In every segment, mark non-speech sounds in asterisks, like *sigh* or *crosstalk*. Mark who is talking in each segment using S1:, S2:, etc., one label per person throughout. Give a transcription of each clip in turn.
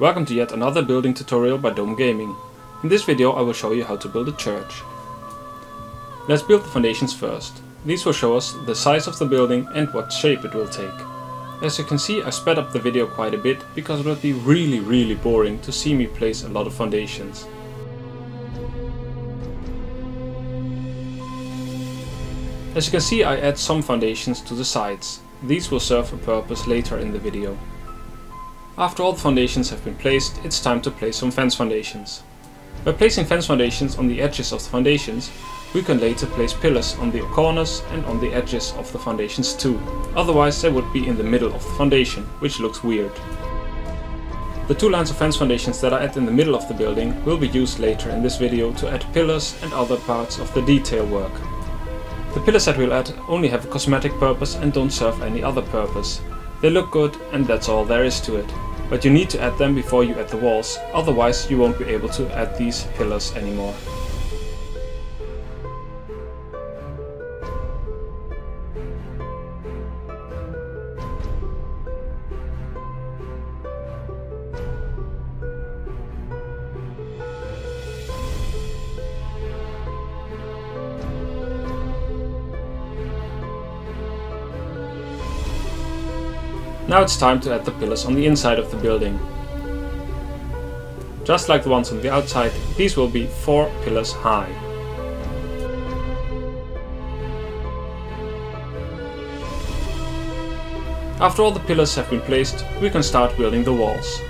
S1: Welcome to yet another building tutorial by Dome Gaming. In this video I will show you how to build a church. Let's build the foundations first. These will show us the size of the building and what shape it will take. As you can see I sped up the video quite a bit because it would be really really boring to see me place a lot of foundations. As you can see I add some foundations to the sides. These will serve a purpose later in the video. After all the foundations have been placed, it's time to place some fence foundations. By placing fence foundations on the edges of the foundations, we can later place pillars on the corners and on the edges of the foundations too, otherwise they would be in the middle of the foundation, which looks weird. The two lines of fence foundations that I add in the middle of the building will be used later in this video to add pillars and other parts of the detail work. The pillars that we'll add only have a cosmetic purpose and don't serve any other purpose, they look good and that's all there is to it. But you need to add them before you add the walls, otherwise you won't be able to add these pillars anymore. Now it's time to add the pillars on the inside of the building. Just like the ones on the outside, these will be 4 pillars high. After all the pillars have been placed, we can start building the walls.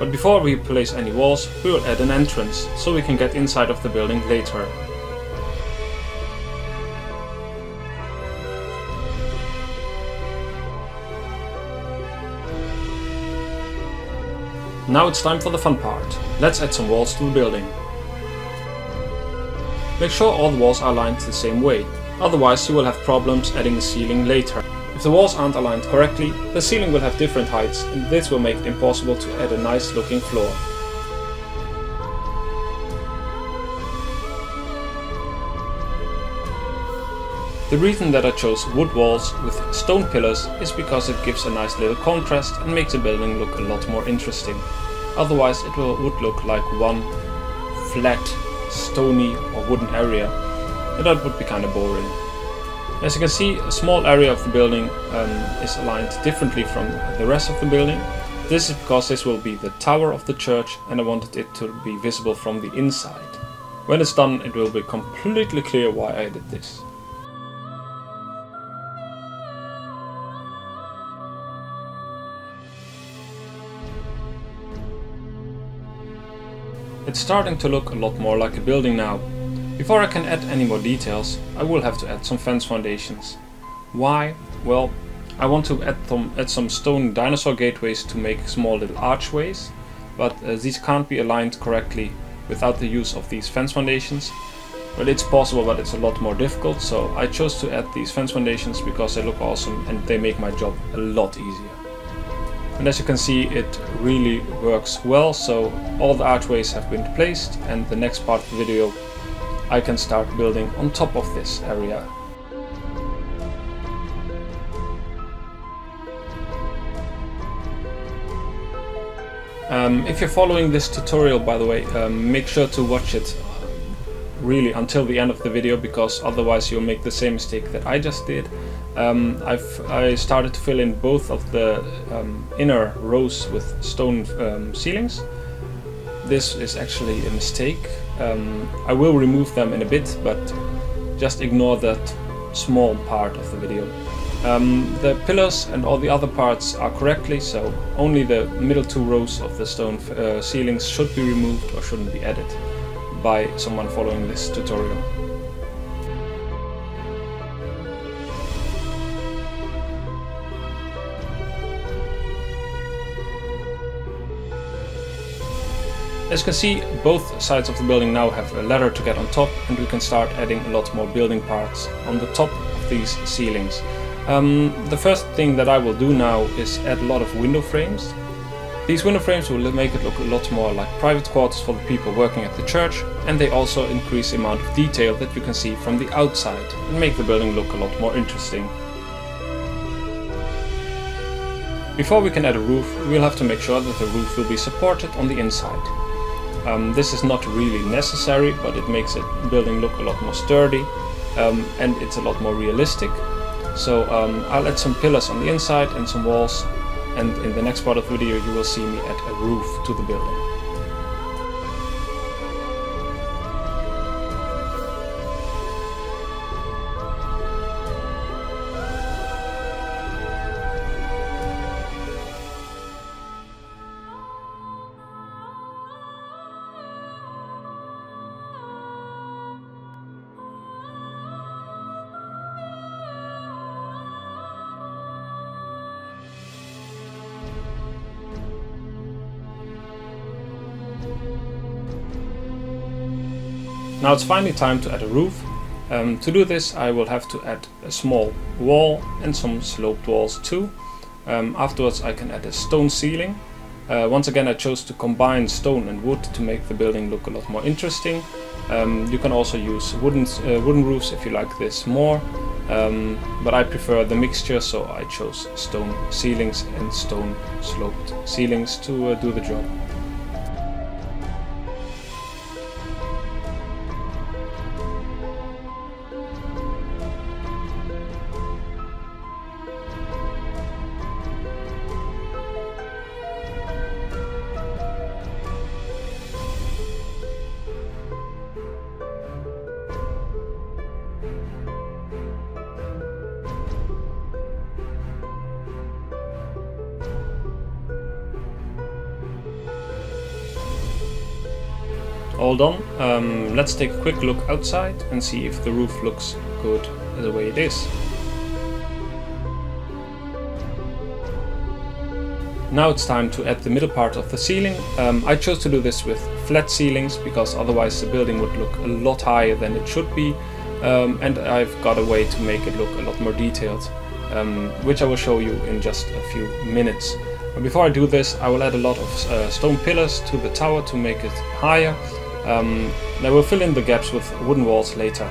S1: But before we place any walls, we will add an entrance, so we can get inside of the building later. Now it's time for the fun part. Let's add some walls to the building. Make sure all the walls are aligned the same way, otherwise you will have problems adding the ceiling later. If the walls aren't aligned correctly, the ceiling will have different heights and this will make it impossible to add a nice looking floor. The reason that I chose wood walls with stone pillars is because it gives a nice little contrast and makes the building look a lot more interesting. Otherwise it will, would look like one flat, stony or wooden area and that would be kind of boring. As you can see, a small area of the building um, is aligned differently from the rest of the building. This is because this will be the tower of the church and I wanted it to be visible from the inside. When it's done it will be completely clear why I did this. It's starting to look a lot more like a building now. Before I can add any more details, I will have to add some fence foundations. Why? Well, I want to add some, add some stone dinosaur gateways to make small little archways, but uh, these can't be aligned correctly without the use of these fence foundations. Well, it's possible, but it's a lot more difficult, so I chose to add these fence foundations because they look awesome and they make my job a lot easier. And as you can see, it really works well. So all the archways have been placed and the next part of the video, I can start building on top of this area. Um, if you're following this tutorial, by the way, um, make sure to watch it really until the end of the video because otherwise you'll make the same mistake that I just did. Um, I've I started to fill in both of the um, inner rows with stone um, ceilings. This is actually a mistake. Um, I will remove them in a bit, but just ignore that small part of the video. Um, the pillars and all the other parts are correctly, so only the middle two rows of the stone uh, ceilings should be removed or shouldn't be added by someone following this tutorial. As you can see, both sides of the building now have a ladder to get on top and we can start adding a lot more building parts on the top of these ceilings. Um, the first thing that I will do now is add a lot of window frames. These window frames will make it look a lot more like private quarters for the people working at the church and they also increase the amount of detail that you can see from the outside and make the building look a lot more interesting. Before we can add a roof, we'll have to make sure that the roof will be supported on the inside. Um, this is not really necessary, but it makes the building look a lot more sturdy um, and it's a lot more realistic. So um, I'll add some pillars on the inside and some walls and in the next part of the video you will see me add a roof to the building. Now it's finally time to add a roof. Um, to do this I will have to add a small wall and some sloped walls too. Um, afterwards I can add a stone ceiling. Uh, once again I chose to combine stone and wood to make the building look a lot more interesting. Um, you can also use wooden, uh, wooden roofs if you like this more, um, but I prefer the mixture so I chose stone ceilings and stone sloped ceilings to uh, do the job. All done. Um, let's take a quick look outside and see if the roof looks good the way it is. Now it's time to add the middle part of the ceiling. Um, I chose to do this with flat ceilings because otherwise the building would look a lot higher than it should be um, and I've got a way to make it look a lot more detailed um, which I will show you in just a few minutes. But before I do this I will add a lot of uh, stone pillars to the tower to make it higher um, I will fill in the gaps with wooden walls later.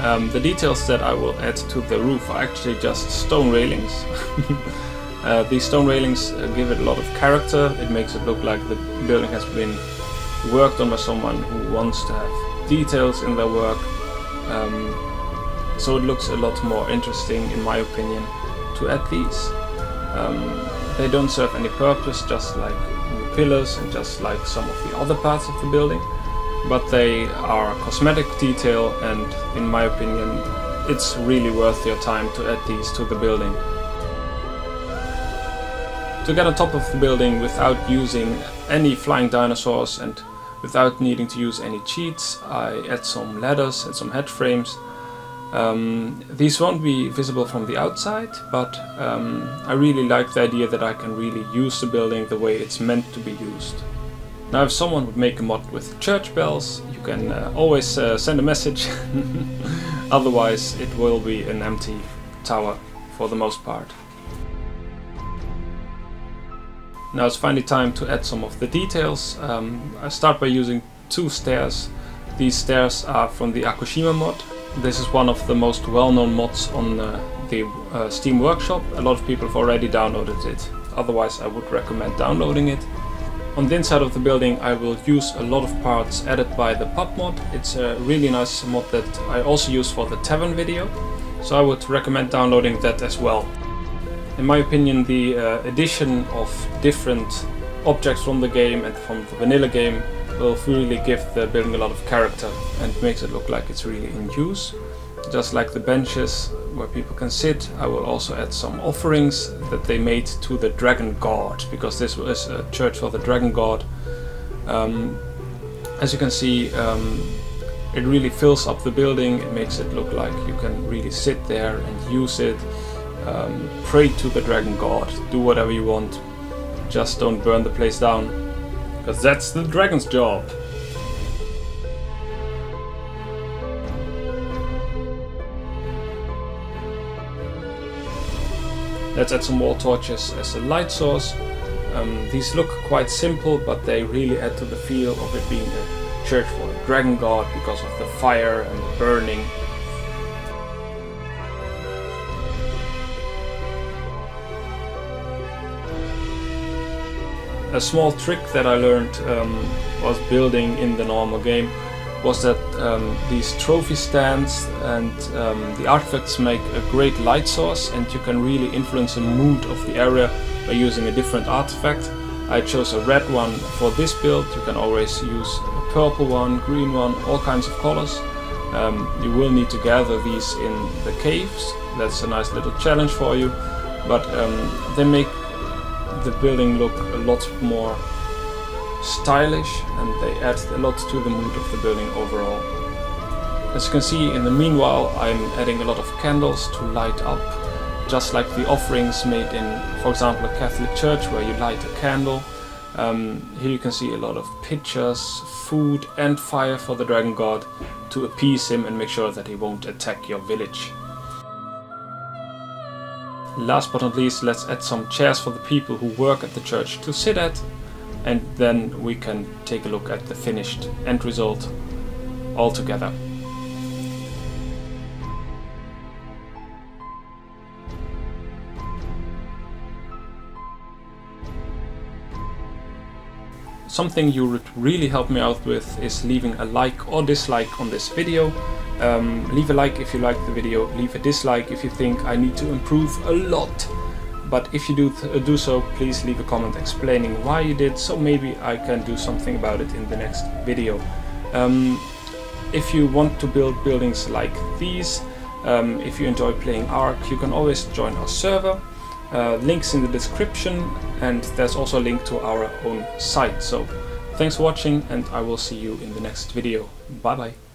S1: Um, the details that I will add to the roof are actually just stone railings. *laughs* uh, these stone railings uh, give it a lot of character, it makes it look like the building has been worked on by someone who wants to have details in their work um, so it looks a lot more interesting in my opinion to add these. Um, they don't serve any purpose just like the pillars and just like some of the other parts of the building but they are cosmetic detail and in my opinion it's really worth your time to add these to the building. To get on top of the building without using any flying dinosaurs and without needing to use any cheats. I add some ladders and some hatch frames. Um, these won't be visible from the outside, but um, I really like the idea that I can really use the building the way it's meant to be used. Now if someone would make a mod with church bells, you can uh, always uh, send a message, *laughs* otherwise it will be an empty tower for the most part. Now it's finally time to add some of the details. Um, I start by using two stairs. These stairs are from the Aku Shima mod. This is one of the most well-known mods on uh, the uh, Steam Workshop. A lot of people have already downloaded it. Otherwise I would recommend downloading it. On the inside of the building I will use a lot of parts added by the Pub mod. It's a really nice mod that I also use for the Tavern video. So I would recommend downloading that as well. In my opinion, the uh, addition of different objects from the game and from the vanilla game will really give the building a lot of character and makes it look like it's really in use. Just like the benches where people can sit, I will also add some offerings that they made to the Dragon God, because this was a church for the Dragon God. Um, as you can see, um, it really fills up the building, it makes it look like you can really sit there and use it um, pray to the dragon god, do whatever you want, just don't burn the place down, because that's the dragon's job. Let's add some more torches as a light source. Um, these look quite simple, but they really add to the feel of it being a church for a dragon god because of the fire and the burning. A small trick that I learned um, was building in the normal game was that um, these trophy stands and um, the artifacts make a great light source and you can really influence the mood of the area by using a different artifact. I chose a red one for this build, you can always use a purple one, green one, all kinds of colors. Um, you will need to gather these in the caves, that's a nice little challenge for you, but um, they make the building look a lot more stylish and they add a lot to the mood of the building overall. As you can see in the meanwhile I'm adding a lot of candles to light up just like the offerings made in for example a Catholic church where you light a candle. Um, here you can see a lot of pictures, food and fire for the dragon god to appease him and make sure that he won't attack your village. Last but not least, let's add some chairs for the people who work at the church to sit at and then we can take a look at the finished end result all together. Something you would really help me out with is leaving a like or dislike on this video. Um, leave a like if you like the video, leave a dislike if you think I need to improve a lot but if you do, uh, do so, please leave a comment explaining why you did, so maybe I can do something about it in the next video. Um, if you want to build buildings like these, um, if you enjoy playing Ark, you can always join our server. Uh, links in the description and there's also a link to our own site. So thanks for watching and I will see you in the next video. Bye bye.